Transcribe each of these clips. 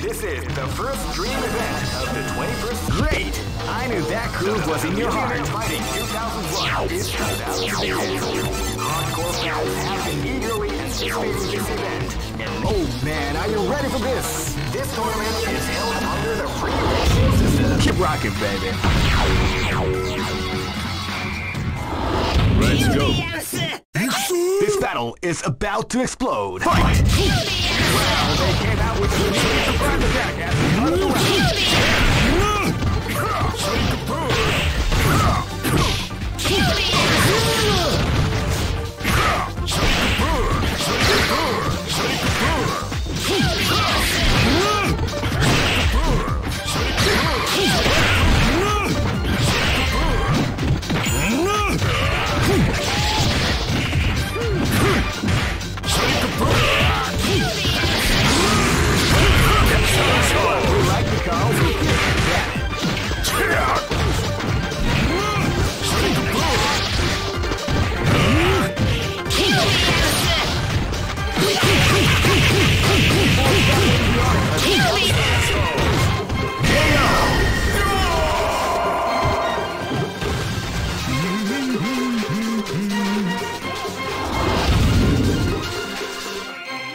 This is the first dream event of the 21st. Great! I knew that groove was in your heart. Fighting 2001 is about to begin. Hardcore fans have been eagerly anticipating this event. And oh man, are you ready for this? This tournament is held under the free ratio system. Keep rocking, baby. Let's go. This battle is about to explode. Fight! They came out with a surprise attack at the start round. You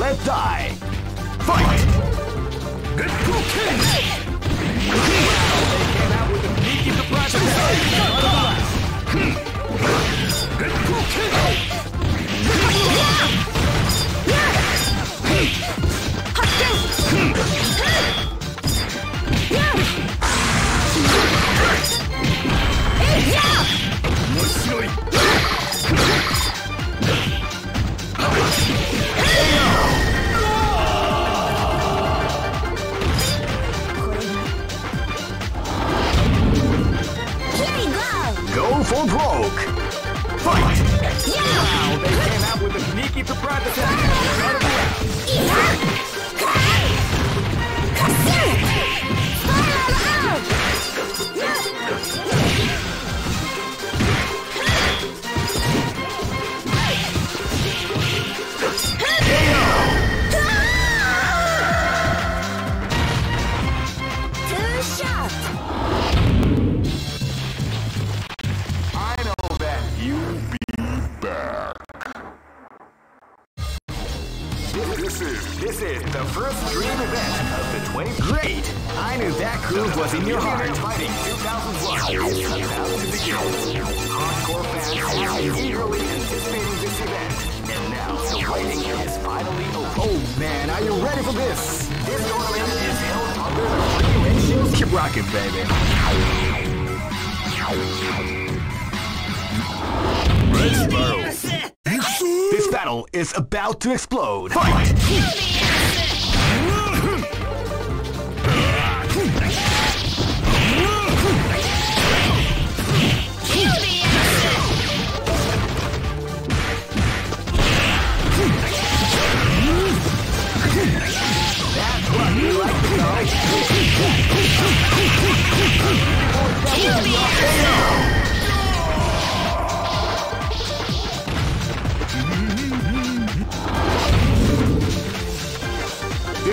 Let die. Fight! Go surprise This is this is the first dream event of the 20. Great! I knew that groove was in your heart. Fighting 2001 is about to begin. Hardcore fans have been eagerly anticipating this event, and now the waiting is finally over. Oh man, are you ready for this? This tournament is held under the free ratio. Keep rocking, baby. Let's battle battle is about to explode. Fight! Kill the!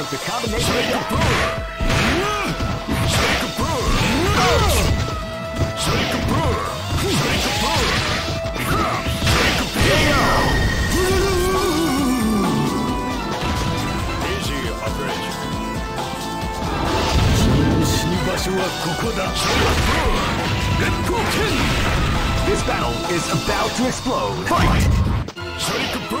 Of the combination of Easy operation. 死に場所はここだ。烈光剣 This battle is about to explode. Fight! シャリクブー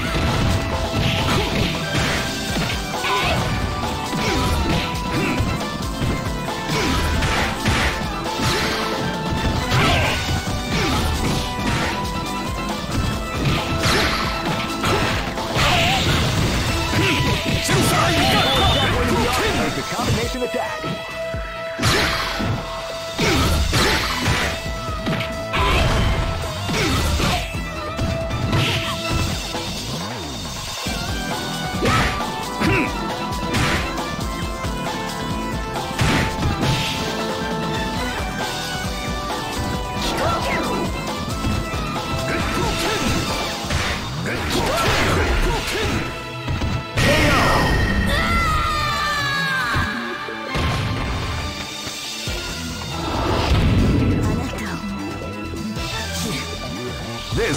Assassination Attack.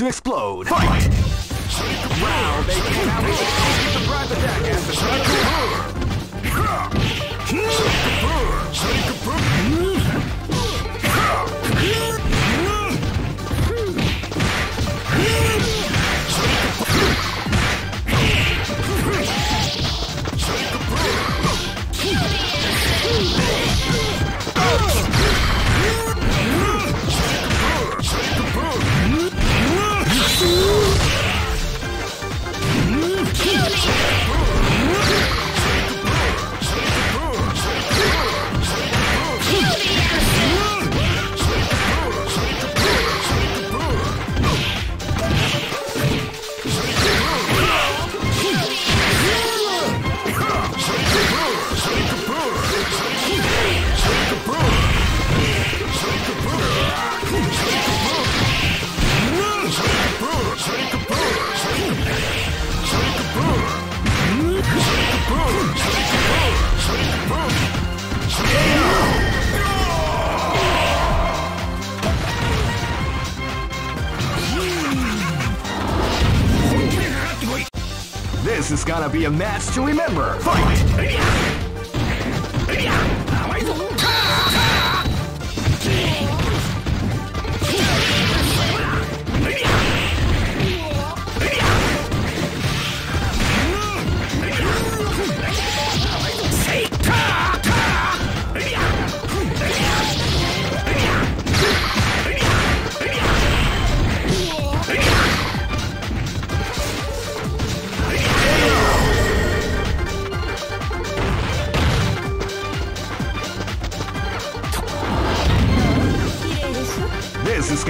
to explode. Fight! Fight. stats to remember.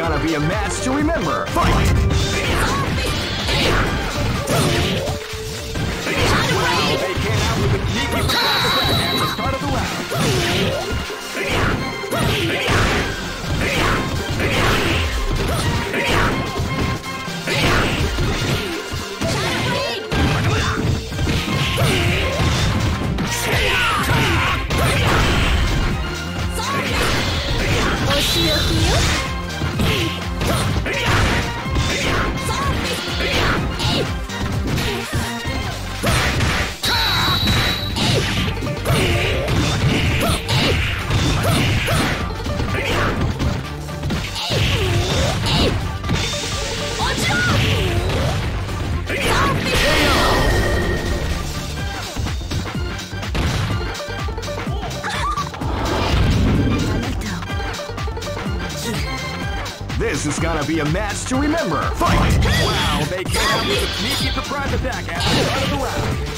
Gonna be a match to remember. Fight! Wow, they came out at the start of the is gonna be a match to remember. Fight! Wow, they came out with a sneaky surprise attack at the start of the round.「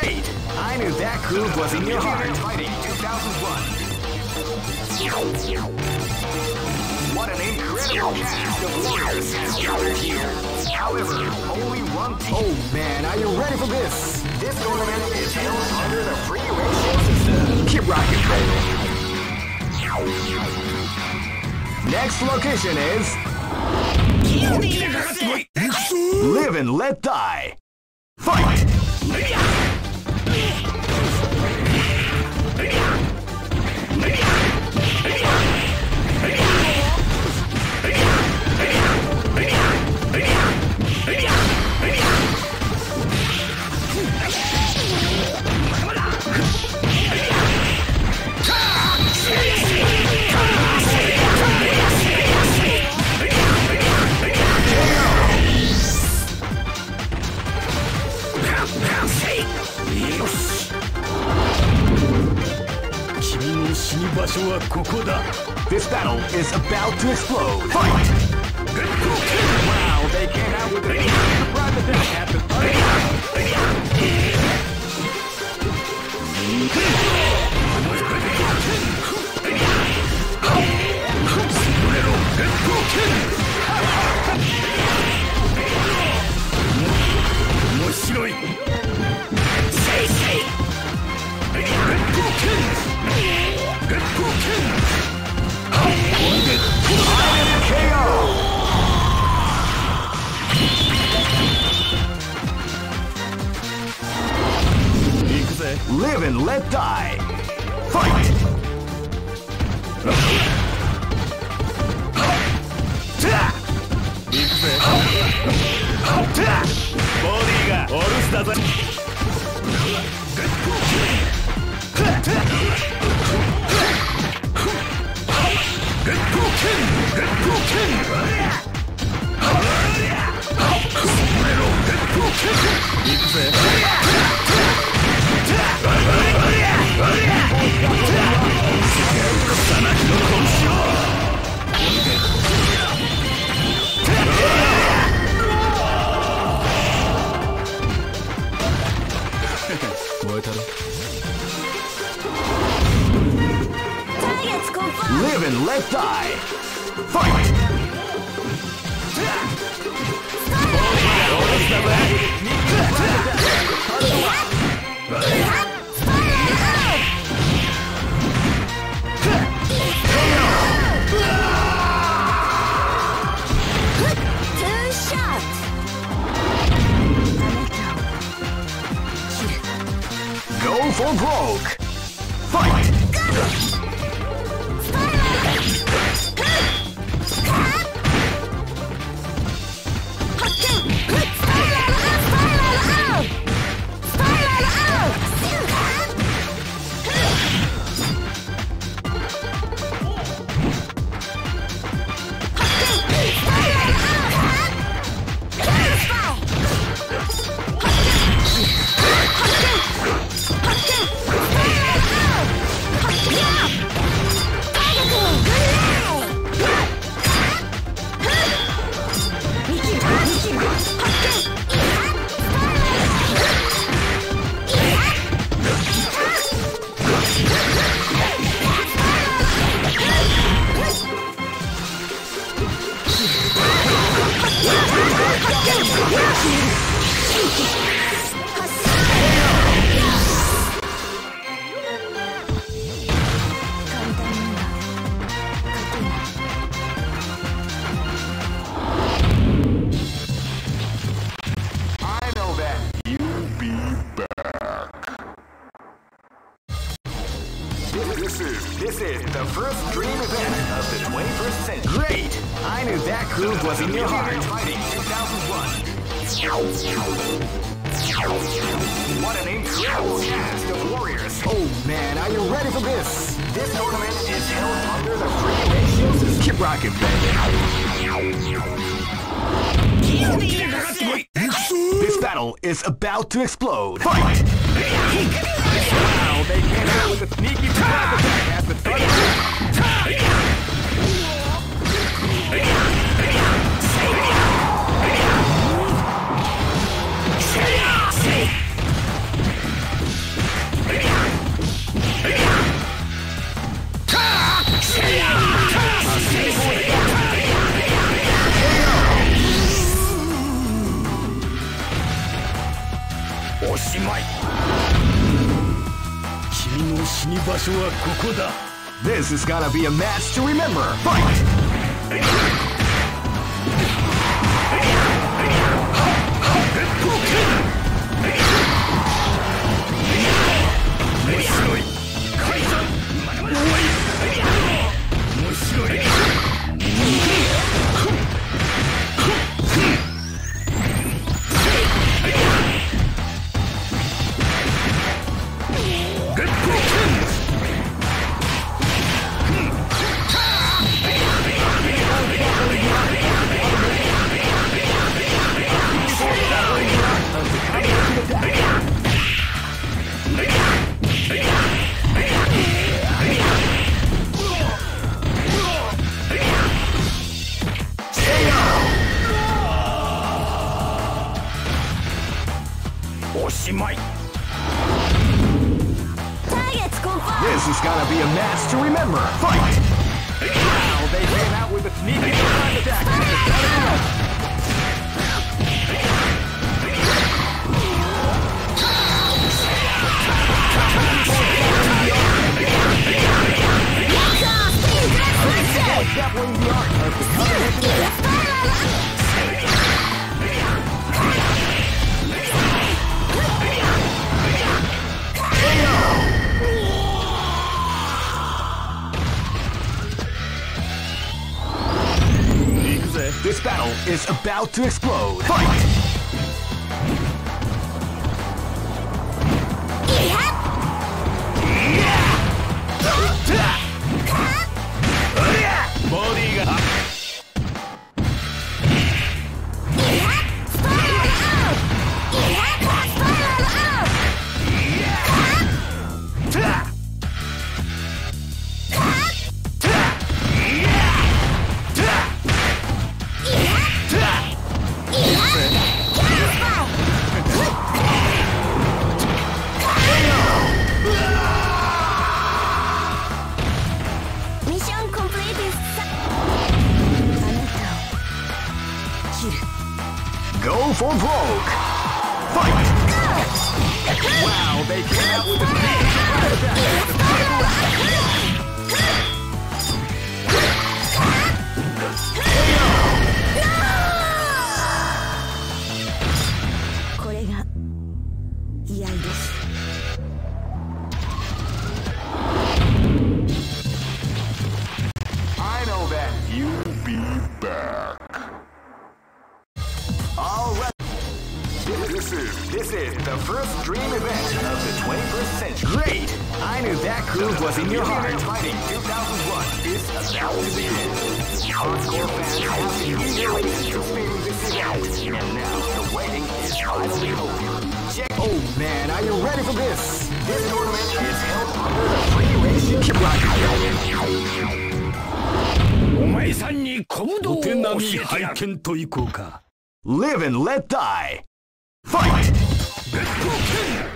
Great! I knew that groove was in your heart. Fighting 2001. What an incredible cast of warriors has gathered here. However, only one team. Oh man, are you ready for this? This tournament is held under the free ratio system. Keep rocking, baby. Next location is Live and Let Die. Fight! This battle is about to explode. Fight! Wow, they came out with a surprise attack Broke. This is this is the first dream event of the 21st century. Great! I knew that groove was in your heart. Fighting 2001. What an incredible cast of warriors! Oh man, are you ready for this? This tournament is held under the free ratio system. Keep rocking, baby. This battle is about to explode. Fight! Wow, they came out with a sneaky attack at the しまい君の死に場所はここだ This has gotta be a match to remember! Fight! 面白い about to explode. お前さんに小武道を教えてやる拝見といこうか Live and let die. Fight!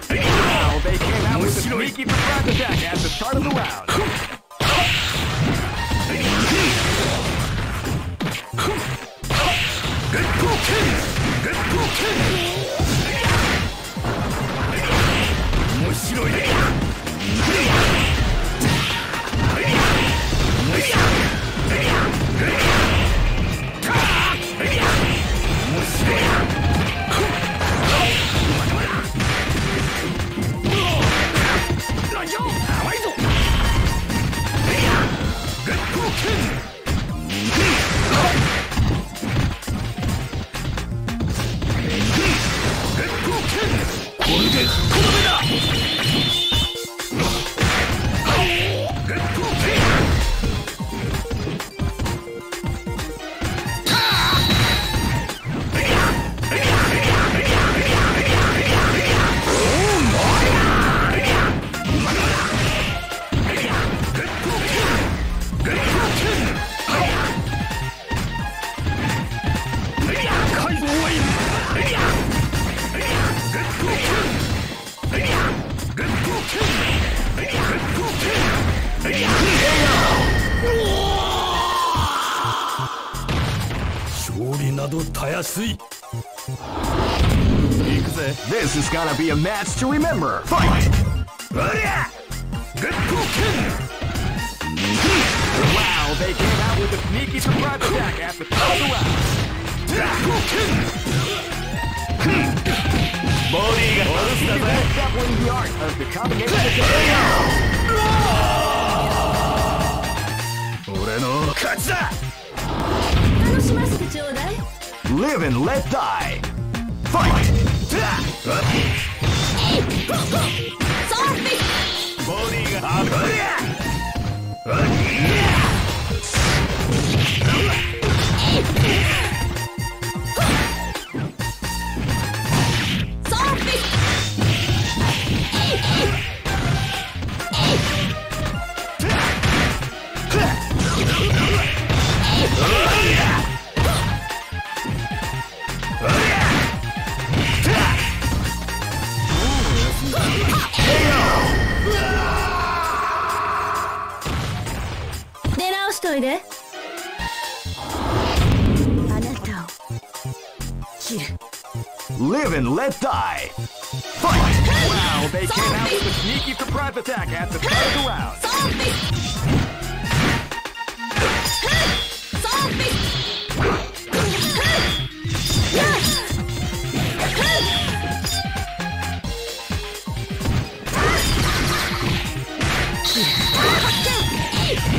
Now they came out with a sneaky surprise attack at the start of the round. King! This is gonna be a match to remember. Fight! Wow, they came out with a sneaky surprise attack at the top of the round. Body got doubling the art of the combination of 俺の勝ちだ楽しませてちょうだい Live and let die. Fight! ソーフ Live and let die. Fight! Wow, they came out with a sneaky surprise attack at the start of the round. ソーフィスソーフィス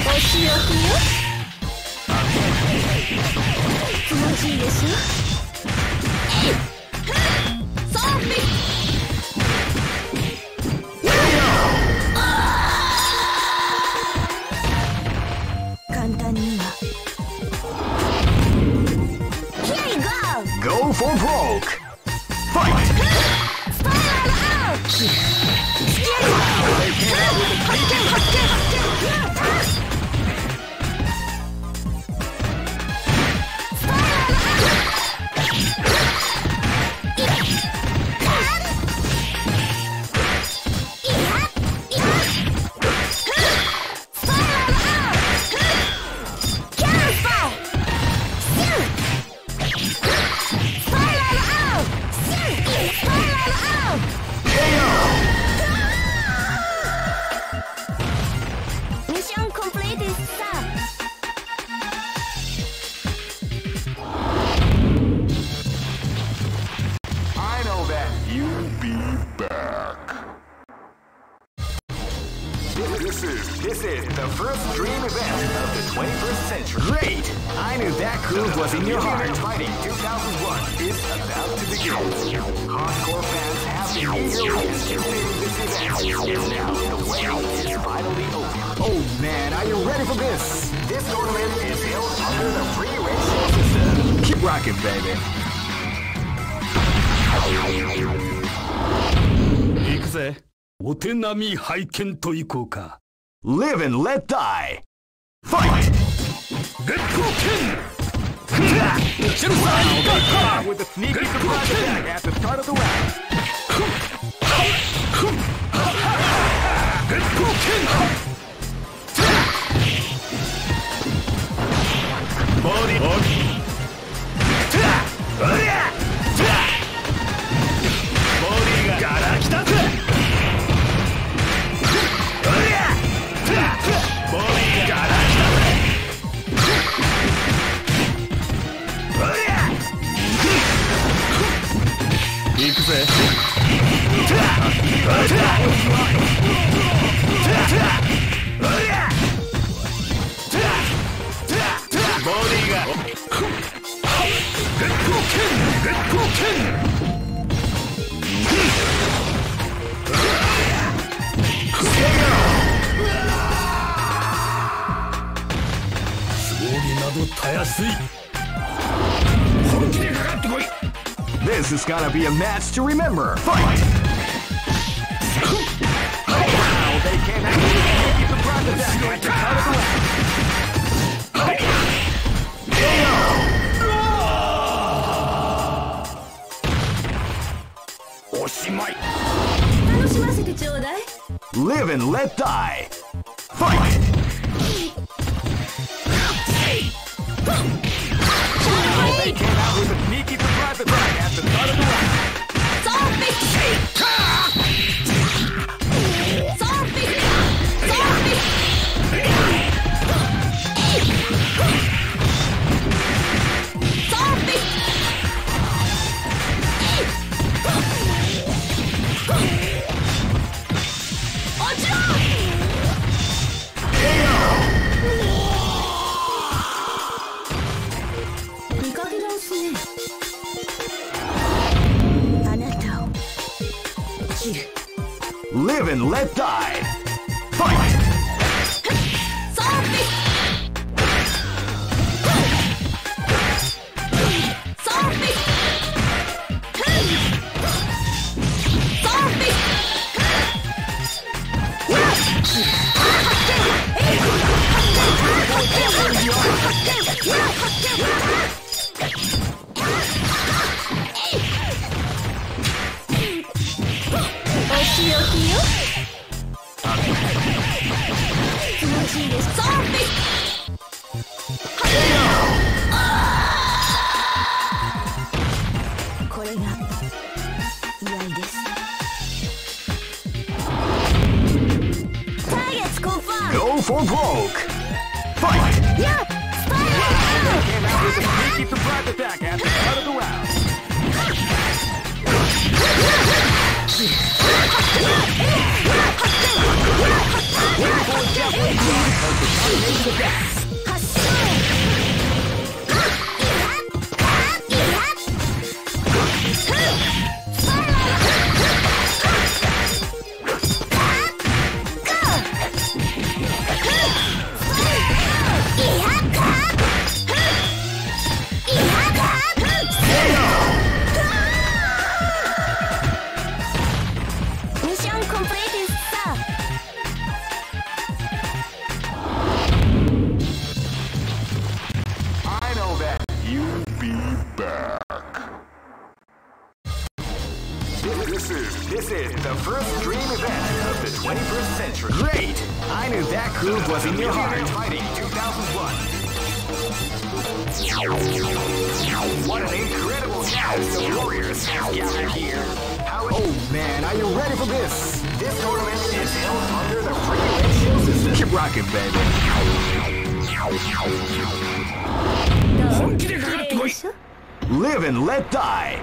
お仕置きよ気持ちいいでしょ was in your heart. Fighting 2001 is about to begin. Hardcore fans have been eagerly anticipating this event. Now the wait is finally over. Oh man, are you ready for this? This tournament is held under the free range system. Keep rocking, baby. Live and let die! Fight! Wow, with a sneaky surprise attack at the start of the round. Body. Body. 行くぜ。ボディが。すいなどたやすい This is gonna be a match to remember. Fight! Wow, they came out keep a surprise attack at the start of the round. Live and let die. Fight! 見かけ倒すね。Live and Let Die. die.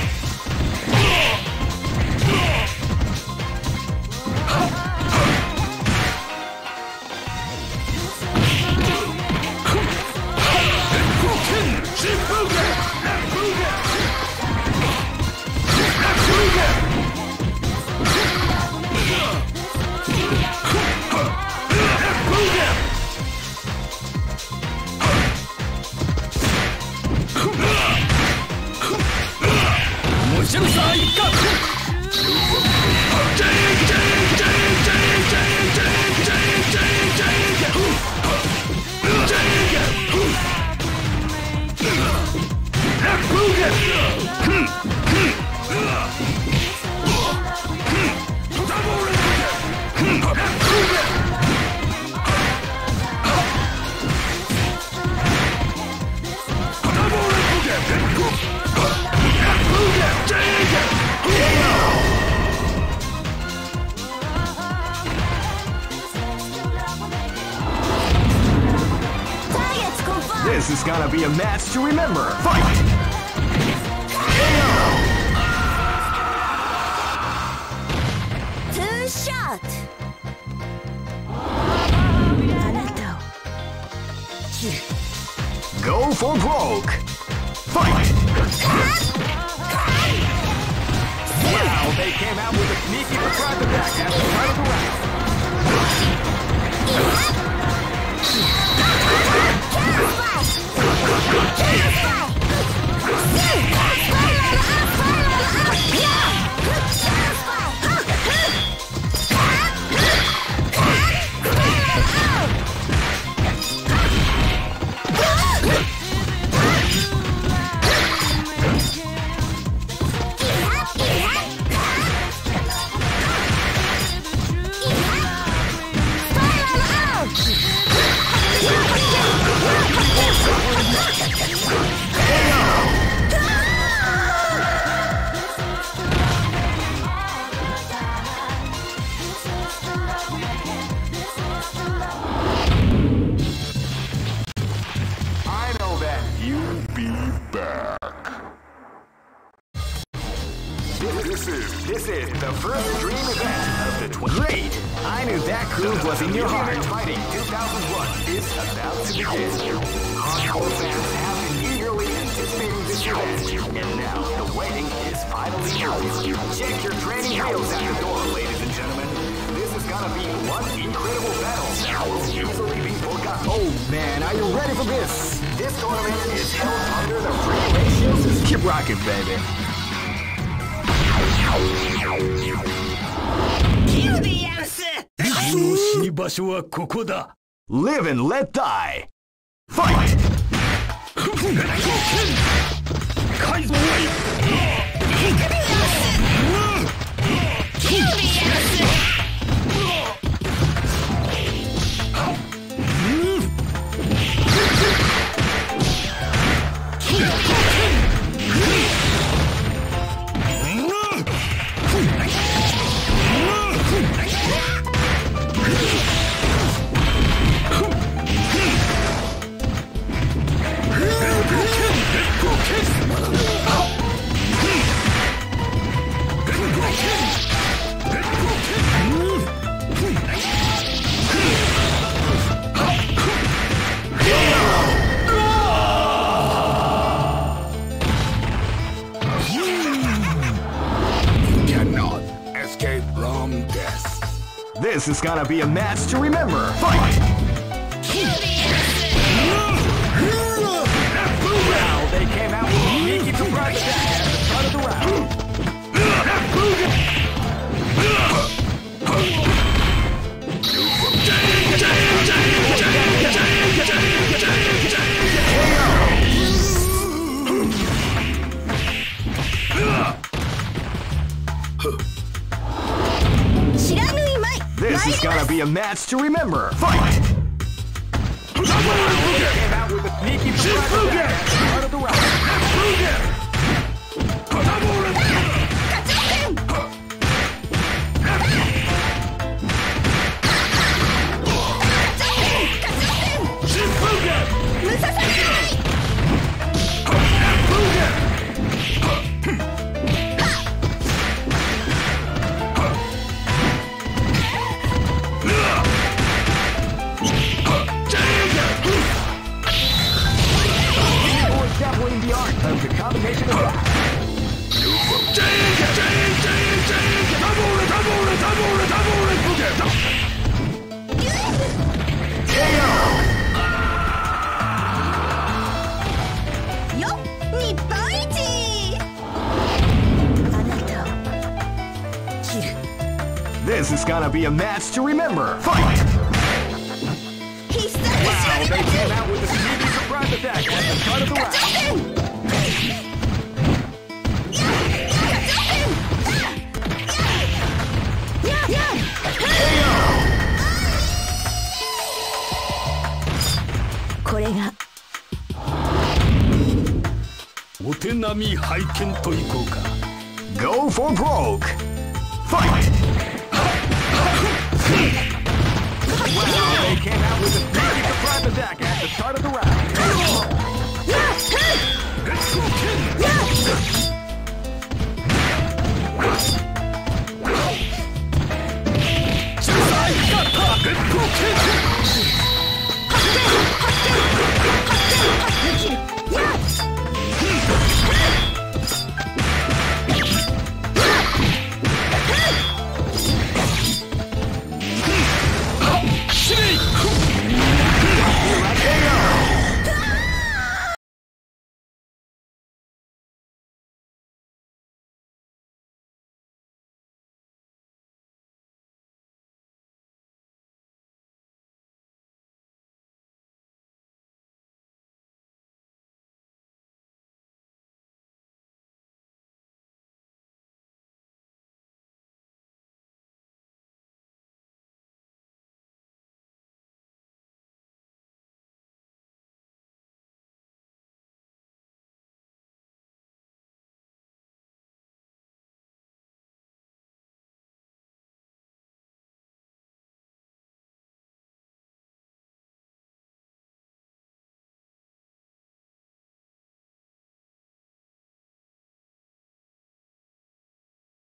大合戦 to remember. 所はここだ Live and let die. Fight! 海賊はい match to remember. Fight! To remember. Fight! They match to remember. Fight! Wow, they came out with a sneaky surprise attack at the start of the round. KO! これがお手並み拝見といこうか Go for broke! With a sneaky surprise attack at the start of the round.